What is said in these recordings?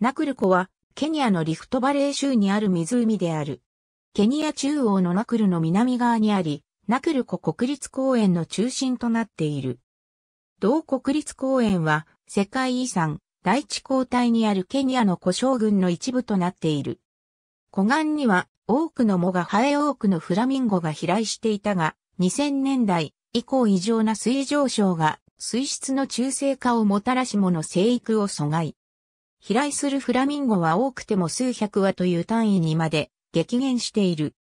ナクルコは、ケニアのリフトバレー州にある湖である。ケニア中央のナクルの南側にあり、ナクルコ国立公園の中心となっている。同国立公園は、世界遺産、大地高帯にあるケニアの古将軍の一部となっている。湖岸には多くの藻が生え多くのフラミンゴが飛来していたが、2000年代以降異常な水上昇が水質の中性化をもたらしもの生育を阻害。飛来するフラミンゴは多くても数百羽という単位にまで激減している。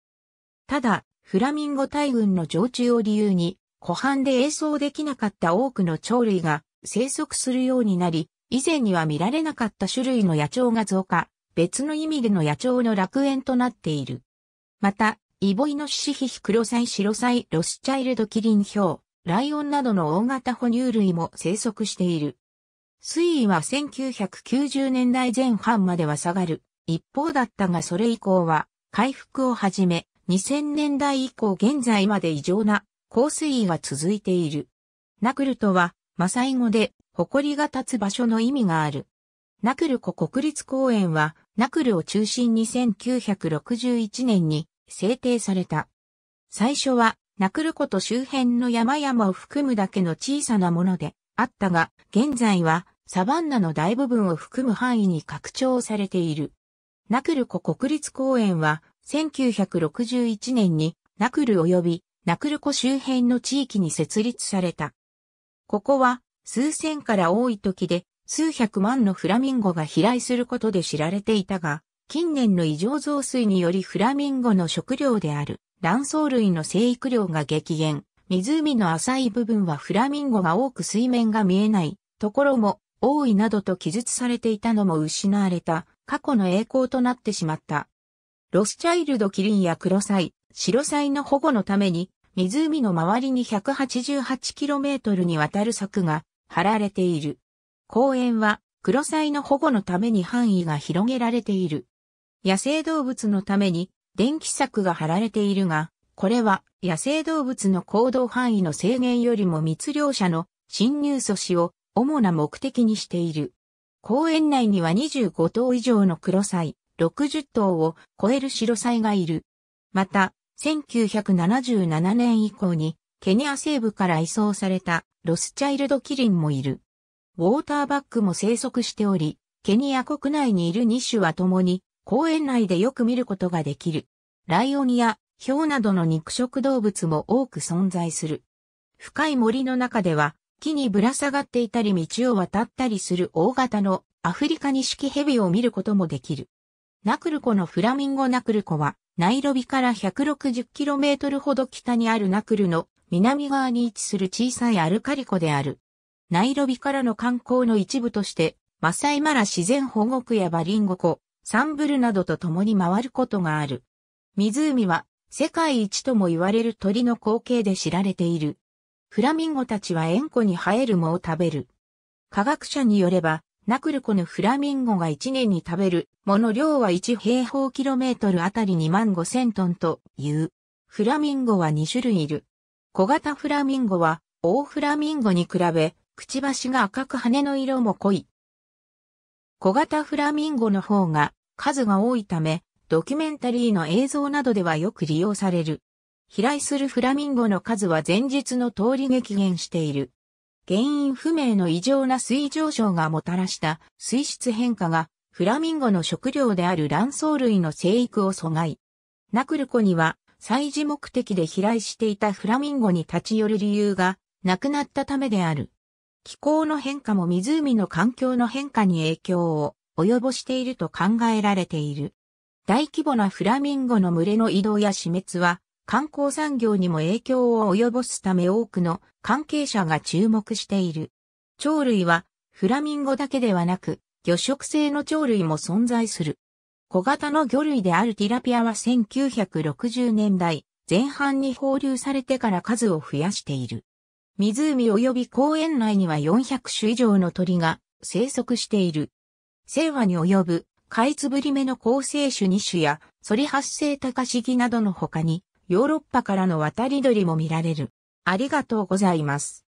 ただ、フラミンゴ大群の常駐を理由に、湖畔で営走できなかった多くの鳥類が生息するようになり、以前には見られなかった種類の野鳥が増加、別の意味での野鳥の楽園となっている。また、イボイノシシヒヒクロサイシロサイロスチャイルドキリンヒョウ、ライオンなどの大型哺乳類も生息している。水位は1990年代前半までは下がる一方だったがそれ以降は回復を始め、2000年代以降現在まで異常な降水位が続いている。ナクルトはマサイ語で誇りが立つ場所の意味がある。ナクルコ国立公園はナクルを中心に1961年に制定された。最初はナクルコと周辺の山々を含むだけの小さなものであったが、現在はサバンナの大部分を含む範囲に拡張されている。ナクルコ国立公園は1961年にナクル及びナクルコ周辺の地域に設立された。ここは数千から多い時で数百万のフラミンゴが飛来することで知られていたが、近年の異常増水によりフラミンゴの食料である卵巣類の生育量が激減。湖の浅い部分はフラミンゴが多く水面が見えないところも多いなどと記述されていたのも失われた過去の栄光となってしまった。ロスチャイルドキリンやクロサイ、シロサイの保護のために湖の周りに 188km にわたる柵が張られている。公園はクロサイの保護のために範囲が広げられている。野生動物のために電気柵が張られているが、これは野生動物の行動範囲の制限よりも密猟者の侵入阻止を主な目的にしている。公園内には25頭以上の黒サイ、60頭を超える白サイがいる。また、1977年以降にケニア西部から移送されたロスチャイルドキリンもいる。ウォーターバックも生息しており、ケニア国内にいる2種は共に公園内でよく見ることができる。ライオニやヒョウなどの肉食動物も多く存在する。深い森の中では、木にぶら下がっていたり道を渡ったりする大型のアフリカニシキヘビを見ることもできる。ナクルコのフラミンゴナクルコは、ナイロビから 160km ほど北にあるナクルの南側に位置する小さいアルカリコである。ナイロビからの観光の一部として、マサイマラ自然保護区やバリンゴ湖、サンブルなどと共に回ることがある。湖は世界一とも言われる鳥の光景で知られている。フラミンゴたちは塩湖に生える藻を食べる。科学者によれば、ナクルコのフラミンゴが1年に食べる藻の量は1平方キロメートルあたり2万5千トンという。フラミンゴは2種類いる。小型フラミンゴは大フラミンゴに比べ、くちばしが赤く羽の色も濃い。小型フラミンゴの方が数が多いため、ドキュメンタリーの映像などではよく利用される。飛来するフラミンゴの数は前日の通り激減している。原因不明の異常な水上昇がもたらした水質変化がフラミンゴの食料である卵巣類の生育を阻害。ナクルコには祭事目的で飛来していたフラミンゴに立ち寄る理由がなくなったためである。気候の変化も湖の環境の変化に影響を及ぼしていると考えられている。大規模なフラミンゴの群れの移動や死滅は観光産業にも影響を及ぼすため多くの関係者が注目している。鳥類はフラミンゴだけではなく魚食性の鳥類も存在する。小型の魚類であるティラピアは1960年代前半に放流されてから数を増やしている。湖及び公園内には400種以上の鳥が生息している。生話に及ぶカイツブリメの構成種2種や、ソリ発生高ギなどの他に、ヨーロッパからの渡り鳥も見られる。ありがとうございます。